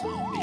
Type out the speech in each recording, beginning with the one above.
zombies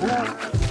Yeah.